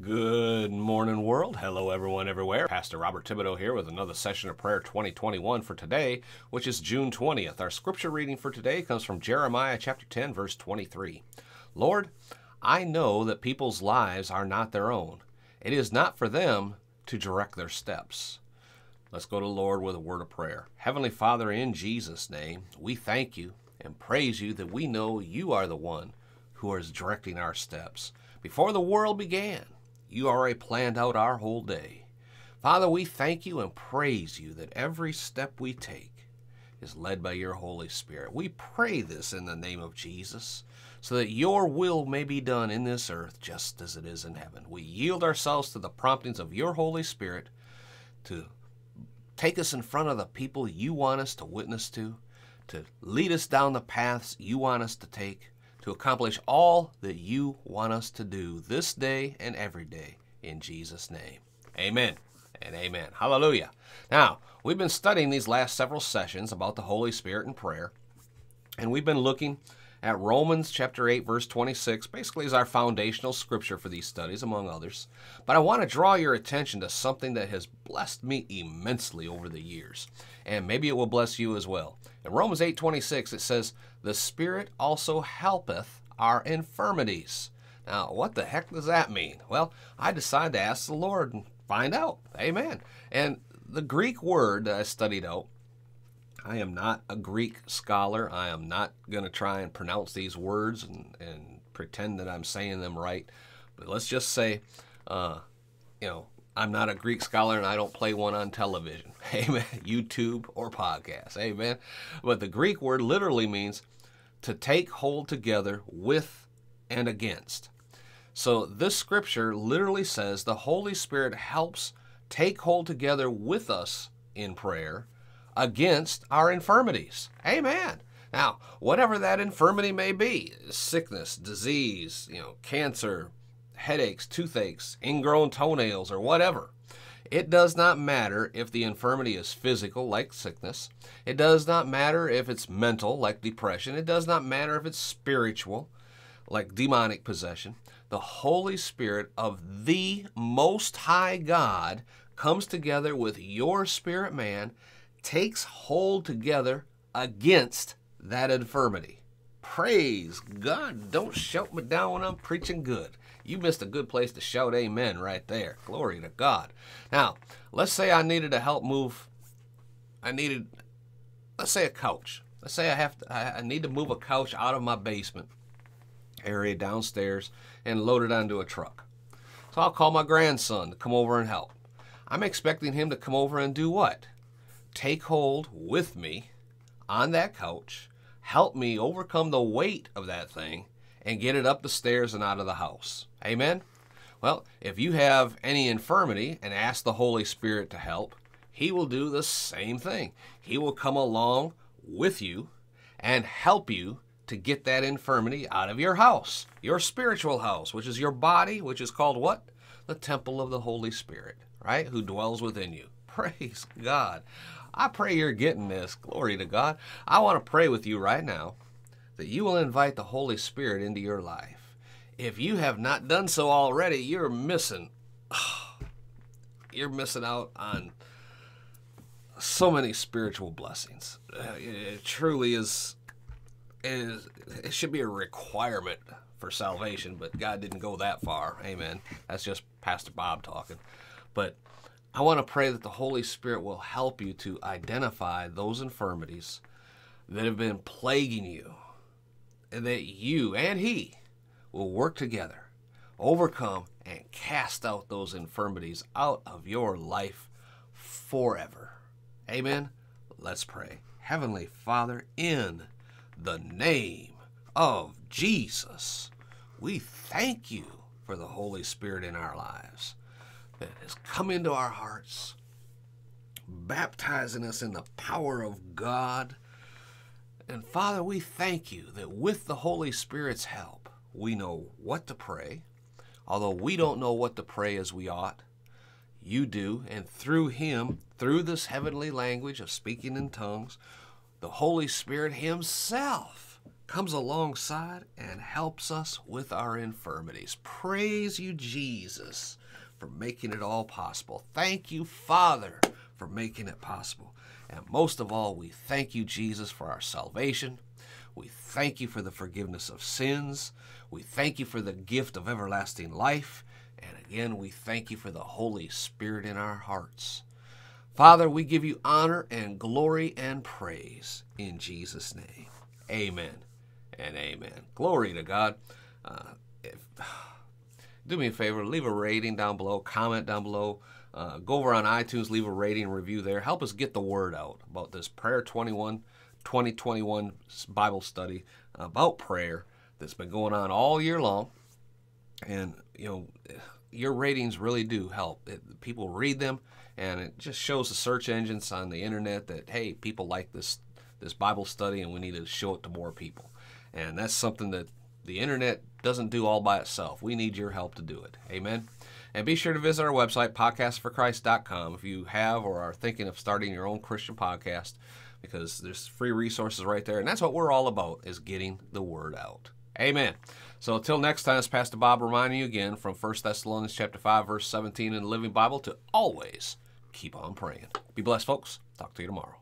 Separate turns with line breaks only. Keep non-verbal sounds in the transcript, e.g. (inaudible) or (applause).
Good morning, world. Hello, everyone, everywhere. Pastor Robert Thibodeau here with another session of prayer 2021 for today, which is June 20th. Our scripture reading for today comes from Jeremiah chapter 10, verse 23. Lord, I know that people's lives are not their own. It is not for them to direct their steps. Let's go to Lord with a word of prayer. Heavenly Father, in Jesus' name, we thank you and praise you that we know you are the one who is directing our steps. Before the world began, you already planned out our whole day. Father, we thank you and praise you that every step we take is led by your Holy Spirit. We pray this in the name of Jesus so that your will may be done in this earth just as it is in heaven. We yield ourselves to the promptings of your Holy Spirit to take us in front of the people you want us to witness to, to lead us down the paths you want us to take to accomplish all that you want us to do this day and every day. In Jesus' name. Amen and amen. Hallelujah. Now, we've been studying these last several sessions about the Holy Spirit and prayer, and we've been looking at Romans chapter 8 verse 26 basically is our foundational scripture for these studies among others. But I want to draw your attention to something that has blessed me immensely over the years and maybe it will bless you as well. In Romans 8:26 it says, "The Spirit also helpeth our infirmities." Now, what the heck does that mean? Well, I decided to ask the Lord and find out. Amen. And the Greek word that I studied out, I am not a Greek scholar. I am not going to try and pronounce these words and, and, pretend that I'm saying them right. But let's just say, uh, you know, I'm not a Greek scholar and I don't play one on television. (laughs) Amen. YouTube or podcast. Amen. But the Greek word literally means to take hold together with and against. So this scripture literally says the Holy Spirit helps take hold together with us in prayer against our infirmities. Amen. Now, whatever that infirmity may be, sickness, disease, you know, cancer, headaches, toothaches, ingrown toenails, or whatever. It does not matter if the infirmity is physical, like sickness. It does not matter if it's mental, like depression. It does not matter if it's spiritual, like demonic possession. The Holy Spirit of the Most High God comes together with your spirit man, takes hold together against that infirmity. Praise God. Don't shout me down when I'm preaching good. You missed a good place to shout amen right there. Glory to God. Now, let's say I needed to help move. I needed, let's say a couch. Let's say I have to, I need to move a couch out of my basement area downstairs and load it onto a truck. So I'll call my grandson to come over and help. I'm expecting him to come over and do what? Take hold with me on that couch, help me overcome the weight of that thing, and get it up the stairs and out of the house. Amen? Well, if you have any infirmity and ask the Holy Spirit to help, He will do the same thing. He will come along with you and help you to get that infirmity out of your house, your spiritual house, which is your body, which is called what? The temple of the Holy Spirit, right? Who dwells within you. (laughs) Praise God. I pray you're getting this. Glory to God. I want to pray with you right now that you will invite the Holy Spirit into your life. If you have not done so already, you're missing. (sighs) You're missing out on so many spiritual blessings. Uh, it truly is, is. It should be a requirement for salvation, but God didn't go that far. Amen. That's just Pastor Bob talking. But I want to pray that the Holy Spirit will help you to identify those infirmities that have been plaguing you and that you and He will work together, overcome, and cast out those infirmities out of your life forever. Amen. Let's pray. Heavenly Father, in the name of Jesus, we thank you for the Holy Spirit in our lives that has come into our hearts, baptizing us in the power of God and Father, we thank you that with the Holy Spirit's help, we know what to pray. Although we don't know what to pray as we ought, you do. And through Him, through this heavenly language of speaking in tongues, the Holy Spirit Himself comes alongside and helps us with our infirmities. Praise you, Jesus, for making it all possible. Thank you, Father, for making it possible. And most of all, we thank you, Jesus, for our salvation. We thank you for the forgiveness of sins. We thank you for the gift of everlasting life. And again, we thank you for the Holy Spirit in our hearts. Father, we give you honor and glory and praise in Jesus' name. Amen and amen. Glory to God. Uh, if, do me a favor, leave a rating down below, comment down below. Uh, go over on iTunes, leave a rating review there. Help us get the word out about this Prayer 21 2021 Bible study about prayer that's been going on all year long. And, you know, your ratings really do help. It, people read them, and it just shows the search engines on the internet that, hey, people like this, this Bible study, and we need to show it to more people. And that's something that the internet doesn't do all by itself. We need your help to do it. Amen. And be sure to visit our website, podcastforchrist.com, if you have or are thinking of starting your own Christian podcast, because there's free resources right there. And that's what we're all about, is getting the word out. Amen. So until next time, it's Pastor Bob reminding you again from 1 Thessalonians chapter 5, verse 17 in the Living Bible to always keep on praying. Be blessed, folks. Talk to you tomorrow.